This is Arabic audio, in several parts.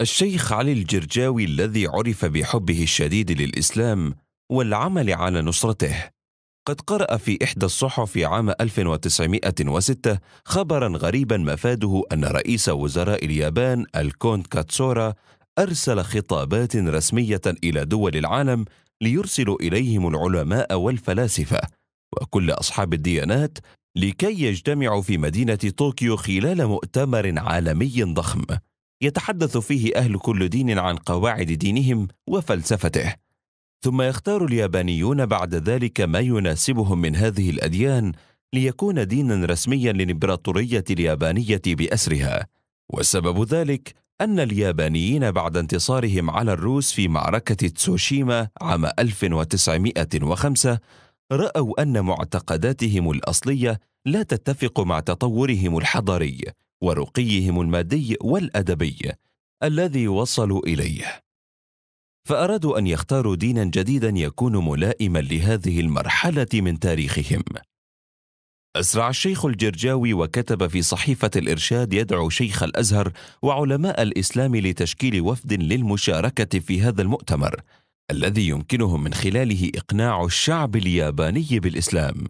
الشيخ علي الجرجاوي الذي عرف بحبه الشديد للإسلام والعمل على نصرته. قد قرأ في إحدى الصحف عام 1906 خبرا غريبا مفاده أن رئيس وزراء اليابان الكونت كاتسورا أرسل خطابات رسمية إلى دول العالم ليرسل إليهم العلماء والفلاسفة وكل أصحاب الديانات لكي يجتمعوا في مدينة طوكيو خلال مؤتمر عالمي ضخم. يتحدث فيه أهل كل دين عن قواعد دينهم وفلسفته. ثم يختار اليابانيون بعد ذلك ما يناسبهم من هذه الأديان ليكون دينا رسميا للإمبراطورية اليابانية بأسرها. وسبب ذلك أن اليابانيين بعد انتصارهم على الروس في معركة تسوشيما عام 1905 رأوا أن معتقداتهم الأصلية لا تتفق مع تطورهم الحضاري. ورقيهم المادي والأدبي الذي وصلوا إليه. فأرادوا أن يختاروا دينا جديدا يكون ملائما لهذه المرحلة من تاريخهم. أسرع الشيخ الجرجاوي وكتب في صحيفة الإرشاد يدعو شيخ الأزهر وعلماء الإسلام لتشكيل وفد للمشاركة في هذا المؤتمر الذي يمكنهم من خلاله إقناع الشعب الياباني بالإسلام.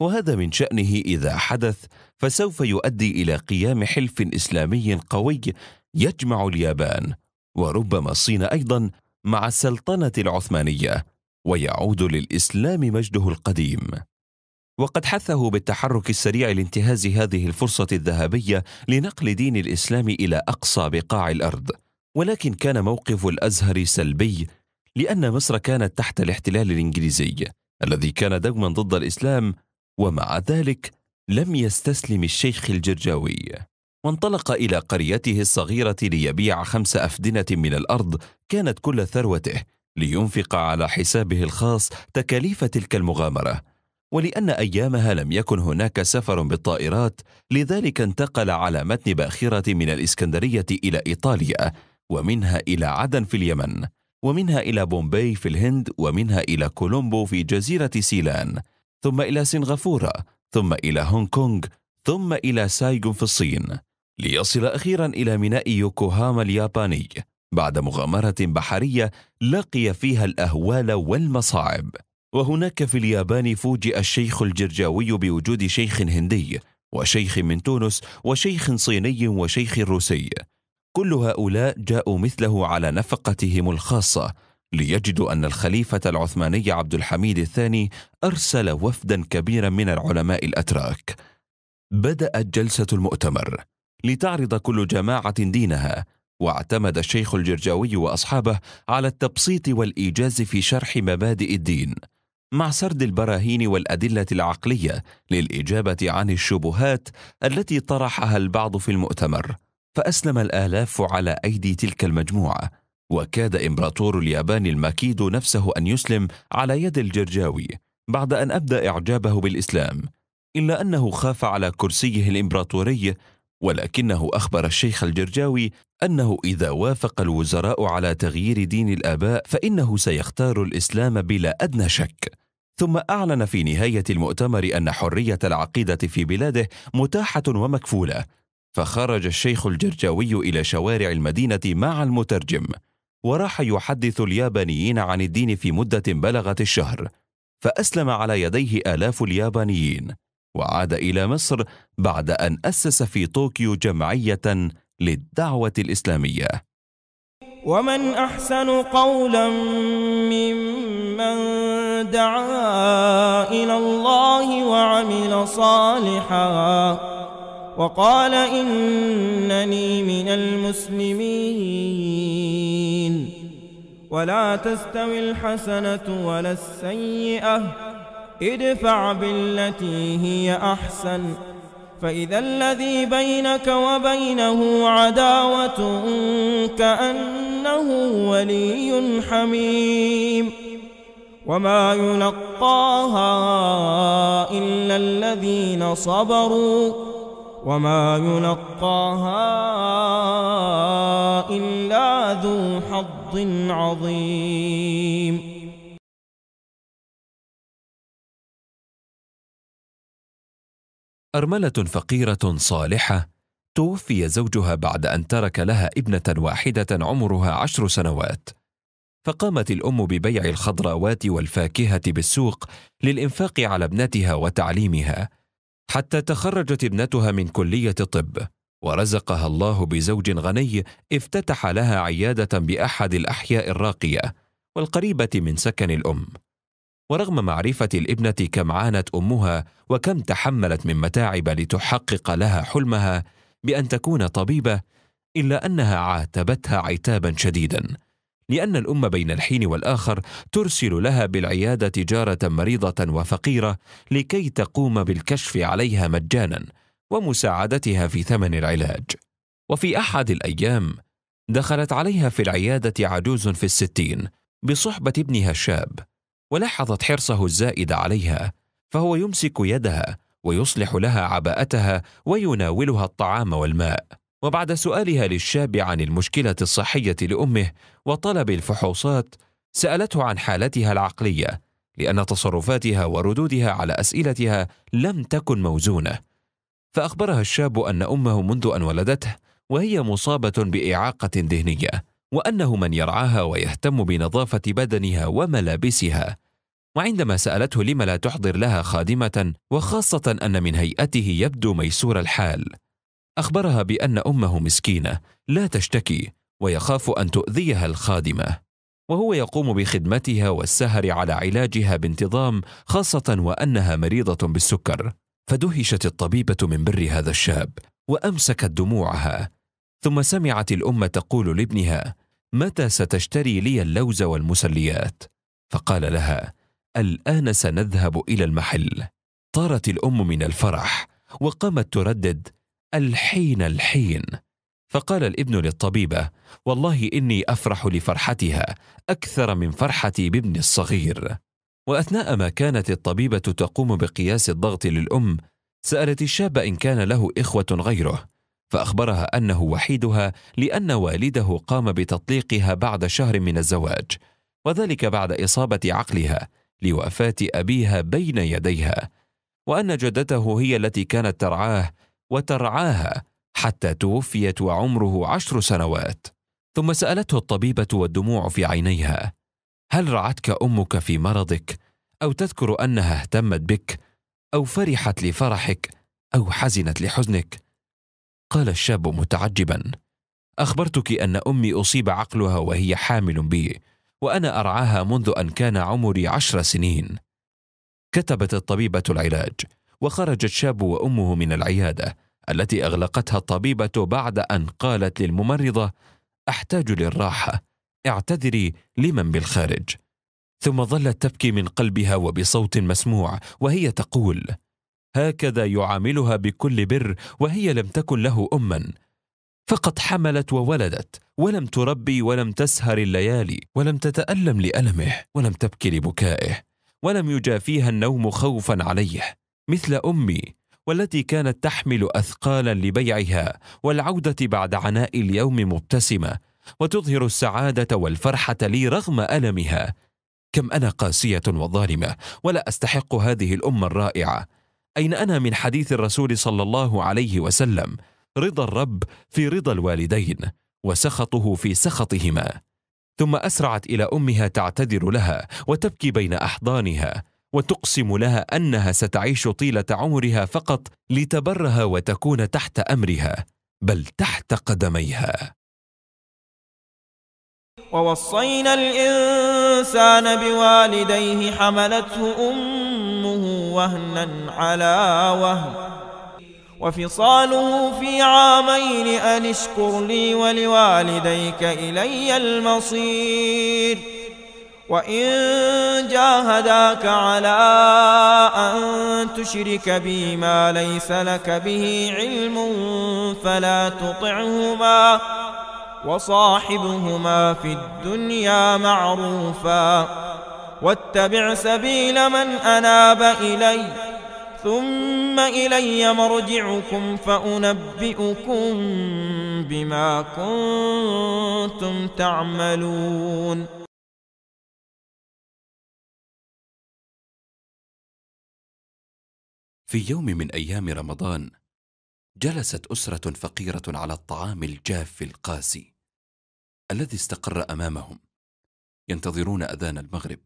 وهذا من شأنه إذا حدث فسوف يؤدي إلى قيام حلف إسلامي قوي يجمع اليابان وربما الصين أيضا مع السلطنة العثمانية ويعود للإسلام مجده القديم. وقد حثه بالتحرك السريع لانتهاز هذه الفرصة الذهبية لنقل دين الإسلام إلى أقصى بقاع الأرض. ولكن كان موقف الأزهر سلبي لأن مصر كانت تحت الاحتلال الإنجليزي الذي كان دوما ضد الإسلام ومع ذلك لم يستسلم الشيخ الجرجاوي. وانطلق إلى قريته الصغيرة ليبيع خمس أفدنة من الأرض كانت كل ثروته لينفق على حسابه الخاص تكاليف تلك المغامرة. ولأن أيامها لم يكن هناك سفر بالطائرات لذلك انتقل على متن باخرة من الإسكندرية إلى إيطاليا ومنها إلى عدن في اليمن ومنها إلى بومباي في الهند ومنها إلى كولومبو في جزيرة سيلان. ثم إلى سنغافورة ثم إلى هونغ كونغ ثم إلى سايغون في الصين ليصل أخيرا إلى ميناء يوكوهاما الياباني بعد مغامرة بحرية لقي فيها الأهوال والمصاعب. وهناك في اليابان فوجئ الشيخ الجرجاوي بوجود شيخ هندي وشيخ من تونس وشيخ صيني وشيخ روسي. كل هؤلاء جاءوا مثله على نفقتهم الخاصة ليجدوا أن الخليفة العثماني عبد الحميد الثاني أرسل وفدا كبيرا من العلماء الأتراك. بدأت جلسة المؤتمر لتعرض كل جماعة دينها واعتمد الشيخ الجرجاوي وأصحابه على التبسيط والإيجاز في شرح مبادئ الدين مع سرد البراهين والأدلة العقلية للإجابة عن الشبهات التي طرحها البعض في المؤتمر فأسلم الآلاف على أيدي تلك المجموعة. وكاد إمبراطور اليابان المكيد نفسه أن يسلم على يد الجرجاوي بعد أن أبدى إعجابه بالإسلام إلا أنه خاف على كرسيه الإمبراطوري ولكنه أخبر الشيخ الجرجاوي أنه إذا وافق الوزراء على تغيير دين الآباء فإنه سيختار الإسلام بلا أدنى شك. ثم أعلن في نهاية المؤتمر أن حرية العقيدة في بلاده متاحة ومكفولة فخرج الشيخ الجرجاوي إلى شوارع المدينة مع المترجم. وراح يحدث اليابانيين عن الدين في مدة بلغت الشهر فأسلم على يديه آلاف اليابانيين وعاد إلى مصر بعد أن أسس في طوكيو جمعية للدعوة الإسلامية. ومن أحسن قولا ممن دعا إلى الله وعمل صالحا. وقال إنني من المسلمين. ولا تستوي الحسنة ولا السيئة. ادفع بالتي هي أحسن. فإذا الذي بينك وبينه عداوة كأنه ولي حميم. وما يلقاها إلا الذين صبروا. وما يلقاها إلا ذو حظ عظيم أرملة فقيرة صالحة توفي زوجها بعد أن ترك لها ابنة واحدة عمرها عشر سنوات. فقامت الأم ببيع الخضروات والفاكهة بالسوق للإنفاق على ابنتها وتعليمها. حتى تخرجت ابنتها من كلية الطب ورزقها الله بزوج غني افتتح لها عيادة بأحد الأحياء الراقية والقريبة من سكن الأم. ورغم معرفة الابنة كم عانت أمها وكم تحملت من متاعب لتحقق لها حلمها بأن تكون طبيبة إلا أنها عاتبتها عتابا شديدا. لأن الأم بين الحين والآخر ترسل لها بالعيادة جارة مريضة وفقيرة لكي تقوم بالكشف عليها مجانا ومساعدتها في ثمن العلاج. وفي أحد الأيام دخلت عليها في العيادة عجوز في الستين بصحبة ابنها الشاب ولاحظت حرصه الزائد عليها فهو يمسك يدها ويصلح لها عباءتها ويناولها الطعام والماء. وبعد سؤالها للشاب عن المشكلة الصحية لأمه وطلب الفحوصات سألته عن حالتها العقلية لأن تصرفاتها وردودها على أسئلتها لم تكن موزونة. فأخبرها الشاب أن أمه منذ أن ولدته وهي مصابة بإعاقة ذهنية وأنه من يرعاها ويهتم بنظافة بدنها وملابسها. وعندما سألته لم لا تحضر لها خادمة وخاصة أن من هيئته يبدو ميسور الحال. أخبرها بأن أمه مسكينة لا تشتكي ويخاف أن تؤذيها الخادمة وهو يقوم بخدمتها والسهر على علاجها بانتظام خاصة وأنها مريضة بالسكر. فدهشت الطبيبة من بر هذا الشاب وأمسكت دموعها. ثم سمعت الأم تقول لابنها متى ستشتري لي اللوز والمسليات؟ فقال لها الآن سنذهب إلى المحل. طارت الأم من الفرح وقامت تردد الحين الحين. فقال الابن للطبيبة والله إني أفرح لفرحتها أكثر من فرحتي بابني الصغير. وأثناء ما كانت الطبيبة تقوم بقياس الضغط للأم سألت الشاب إن كان له إخوة غيره فأخبرها أنه وحيدها لأن والده قام بتطليقها بعد شهر من الزواج وذلك بعد إصابة عقلها لوفاة أبيها بين يديها وأن جدته هي التي كانت ترعاه وترعاها حتى توفيت وعمره عشر سنوات. ثم سألته الطبيبة والدموع في عينيها هل رعتك أمك في مرضك؟ أو تذكر أنها اهتمت بك؟ أو فرحت لفرحك؟ أو حزنت لحزنك؟ قال الشاب متعجبا أخبرتك أن أمي أصيب عقلها وهي حامل بي وأنا أرعاها منذ أن كان عمري عشر سنين. كتبت الطبيبة العلاج وخرج الشاب وأمه من العيادة التي أغلقتها الطبيبة بعد أن قالت للممرضة أحتاج للراحة اعتذري لمن بالخارج. ثم ظلت تبكي من قلبها وبصوت مسموع وهي تقول هكذا يعاملها بكل بر وهي لم تكن له اما. فقد حملت وولدت ولم تربي ولم تسهر الليالي ولم تتألم لألمه ولم تبكي لبكائه ولم يجافيها النوم خوفا عليه. مثل أمي والتي كانت تحمل اثقالا لبيعها والعودة بعد عناء اليوم مبتسمة وتظهر السعادة والفرحة لي رغم ألمها. كم أنا قاسية وظالمة ولا أستحق هذه الأمة الرائعة. أين أنا من حديث الرسول صلى الله عليه وسلم؟ رضا الرب في رضا الوالدين وسخطه في سخطهما. ثم أسرعت إلى أمها تعتذر لها وتبكي بين أحضانها. وتقسم لها أنها ستعيش طيلة عمرها فقط لتبرها وتكون تحت أمرها بل تحت قدميها. ووصينا الإنسان بوالديه حملته أمه وهنا على وهن. وفصاله في عامين أن اشكر لي ولوالديك إلي المصير. وإن جاهداك على أن تشرك بي ما ليس لك به علم فلا تطعهما وصاحبهما في الدنيا معروفا واتبع سبيل من أناب إلي ثم إلي مرجعكم فأنبئكم بما كنتم تعملون في يوم من أيام رمضان جلست أسرة فقيرة على الطعام الجاف القاسي الذي استقر أمامهم ينتظرون أذان المغرب.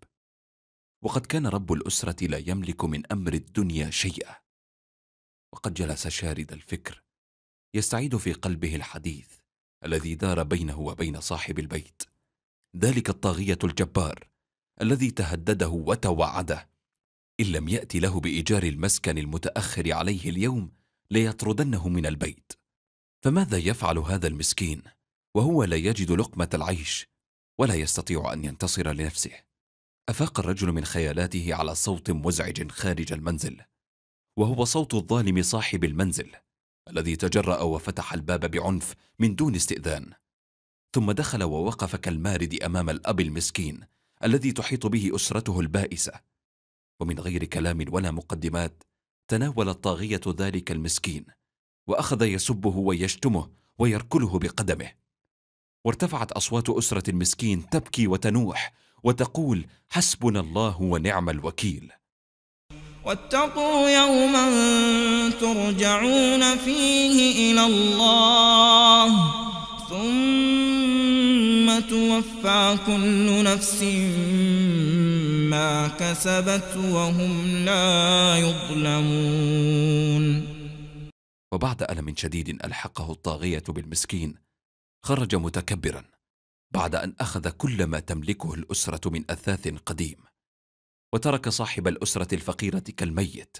وقد كان رب الأسرة لا يملك من أمر الدنيا شيئا. وقد جلس شارد الفكر يستعيد في قلبه الحديث الذي دار بينه وبين صاحب البيت ذلك الطاغية الجبار الذي تهدده وتوعده. إن لم يات له بإيجار المسكن المتأخر عليه اليوم ليطردنه من البيت. فماذا يفعل هذا المسكين؟ وهو لا يجد لقمة العيش ولا يستطيع أن ينتصر لنفسه. أفاق الرجل من خيالاته على صوت مزعج خارج المنزل وهو صوت الظالم صاحب المنزل الذي تجرأ وفتح الباب بعنف من دون استئذان. ثم دخل ووقف كالمارد أمام الأب المسكين الذي تحيط به أسرته البائسة. ومن غير كلام ولا مقدمات تناول الطاغيه ذلك المسكين وأخذ يسبه ويشتمه ويركله بقدمه. وارتفعت أصوات أسرة المسكين تبكي وتنوح وتقول حسبنا الله ونعم الوكيل. واتقوا يوما ترجعون فيه إلى الله ثم توفى كل نفس ما كسبت وهم لا يظلمون. وبعد ألم شديد ألحقه الطاغية بالمسكين خرج متكبرا بعد أن أخذ كل ما تملكه الأسرة من أثاث قديم وترك صاحب الأسرة الفقيرة كالميت.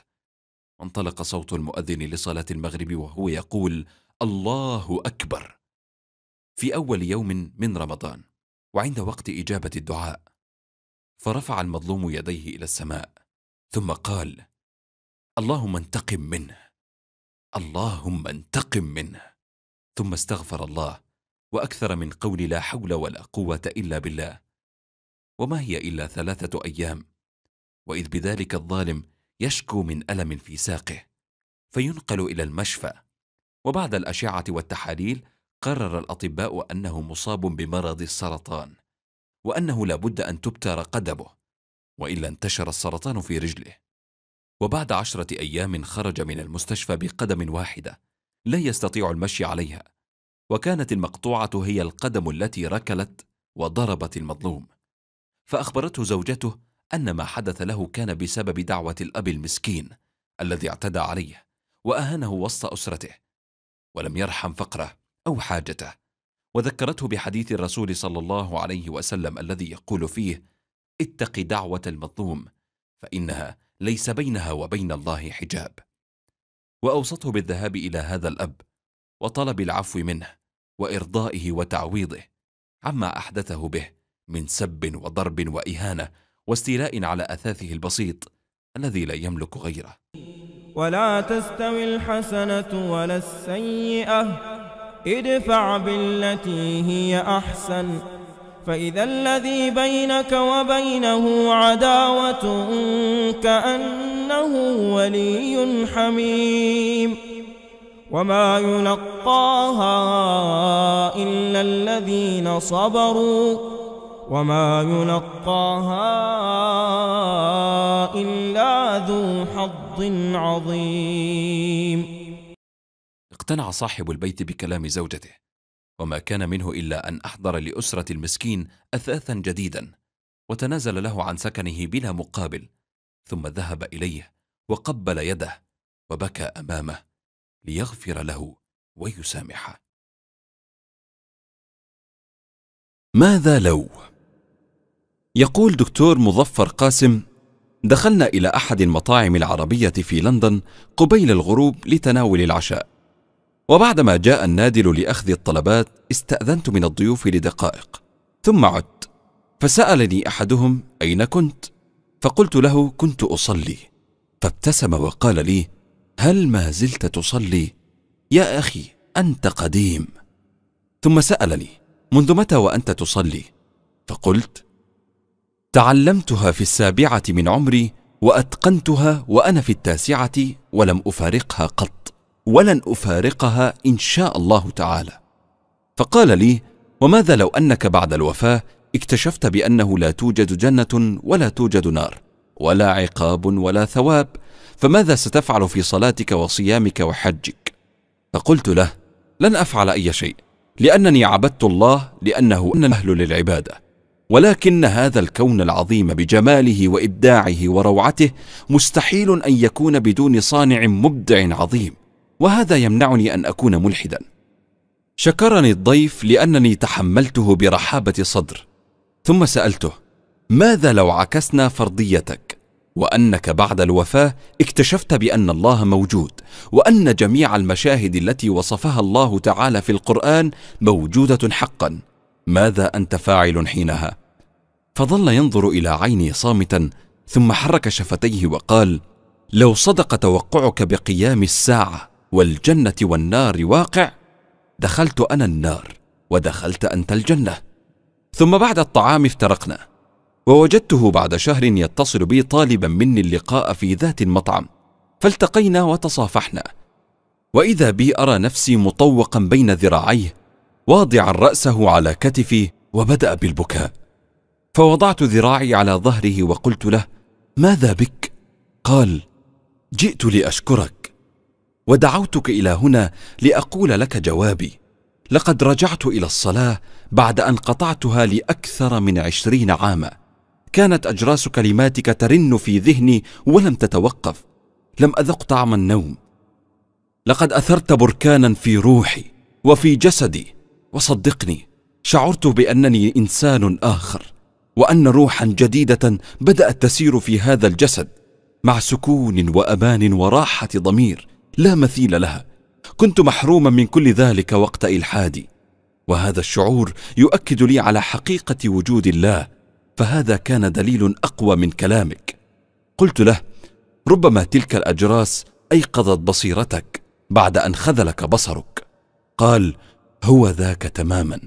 وانطلق صوت المؤذن لصلاة المغرب وهو يقول الله أكبر! في أول يوم من رمضان وعند وقت إجابة الدعاء فرفع المظلوم يديه إلى السماء ثم قال اللهم انتقم منه اللهم انتقم منه. ثم استغفر الله وأكثر من قول لا حول ولا قوة إلا بالله. وما هي إلا ثلاثة أيام وإذ بذلك الظالم يشكو من ألم في ساقه فينقل إلى المشفى وبعد الأشعة والتحاليل قرر الأطباء أنه مصاب بمرض السرطان وأنه لابد أن تبتر قدمه وإلا انتشر السرطان في رجله. وبعد عشرة أيام خرج من المستشفى بقدم واحدة لا يستطيع المشي عليها وكانت المقطوعة هي القدم التي ركلت وضربت المظلوم. فأخبرته زوجته أن ما حدث له كان بسبب دعوة الأب المسكين الذي اعتدى عليه وأهانه وسط أسرته ولم يرحم فقره. أو حاجته وذكرته بحديث الرسول صلى الله عليه وسلم الذي يقول فيه اتق دعوة المظلوم فإنها ليس بينها وبين الله حجاب. وأوصته بالذهاب إلى هذا الأب وطلب العفو منه وإرضائه وتعويضه عما أحدثه به من سب وضرب وإهانة واستيلاء على أثاثه البسيط الذي لا يملك غيره. ولا تستوي الحسنة ولا السيئة. ادفع بالتي هي أحسن فإذا الذي بينك وبينه عداوة كأنه ولي حميم. وما يلقاها إلا الذين صبروا وما يلقاها إلا ذو حظ عظيم. اقتنع صاحب البيت بكلام زوجته وما كان منه إلا أن أحضر لأسرة المسكين أثاثا جديدا وتنازل له عن سكنه بلا مقابل ثم ذهب إليه وقبل يده وبكى أمامه ليغفر له ويسامحه. ماذا لو؟ يقول دكتور مظفر قاسم دخلنا إلى أحد المطاعم العربية في لندن قبيل الغروب لتناول العشاء وبعدما جاء النادل لأخذ الطلبات استأذنت من الضيوف لدقائق. ثم عدت. فسألني أحدهم أين كنت؟ فقلت له كنت أصلي. فابتسم وقال لي هل ما زلت تصلي؟ يا أخي أنت قديم. ثم سألني منذ متى وأنت تصلي؟ فقلت تعلمتها في السابعة من عمري وأتقنتها وأنا في التاسعة ولم أفارقها قط. ولن أفارقها إن شاء الله تعالى. فقال لي وماذا لو أنك بعد الوفاة اكتشفت بأنه لا توجد جنة ولا توجد نار ولا عقاب ولا ثواب فماذا ستفعل في صلاتك وصيامك وحجك؟ فقلت له لن أفعل أي شيء لأنني عبدت الله لأنه أهل للعبادة. ولكن هذا الكون العظيم بجماله وإبداعه وروعته مستحيل أن يكون بدون صانع مبدع عظيم. وهذا يمنعني أن أكون ملحدا. شكرني الضيف لأنني تحملته برحابة صدر ثم سألته ماذا لو عكسنا فرضيتك؟ وأنك بعد الوفاة اكتشفت بأن الله موجود وأن جميع المشاهد التي وصفها الله تعالى في القرآن موجودة حقا ماذا أنت فاعل حينها؟ فظل ينظر إلى عيني صامتا ثم حرك شفتيه وقال لو صدق توقعك بقيام الساعة والجنة والنار واقع. دخلت أنا النار ودخلت أنت الجنة. ثم بعد الطعام افترقنا. ووجدته بعد شهر يتصل بي طالبا مني اللقاء في ذات المطعم. فالتقينا وتصافحنا. وإذا بي أرى نفسي مطوقا بين ذراعيه واضعا رأسه على كتفي وبدأ بالبكاء. فوضعت ذراعي على ظهره وقلت له ماذا بك؟ قال جئت لأشكرك. ودعوتك إلى هنا لأقول لك جوابي. لقد رجعت إلى الصلاة بعد أن قطعتها لأكثر من عشرين عاما. كانت أجراس كلماتك ترن في ذهني ولم تتوقف. لم أذق طعم النوم. لقد أثرت بركانا في روحي وفي جسدي. وصدقني شعرت بأنني إنسان آخر وأن روحا جديدة بدأت تسير في هذا الجسد مع سكون وأمان وراحة ضمير. لا مثيل لها. كنت محروما من كل ذلك وقت إلحادي. وهذا الشعور يؤكد لي على حقيقة وجود الله فهذا كان دليل أقوى من كلامك. قلت له ربما تلك الأجراس أيقظت بصيرتك بعد أن خذلك بصرك. قال هو ذاك تماما.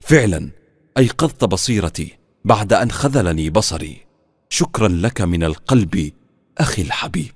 فعلا أيقظت بصيرتي بعد أن خذلني بصري. شكرا لك من القلب أخي الحبيب.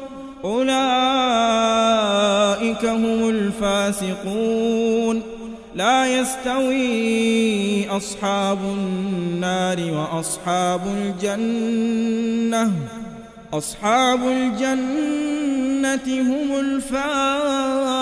أولئك هم الفاسقون. لا يستوي أصحاب النار وأصحاب الجنة. أصحاب الجنة هم الفائزون.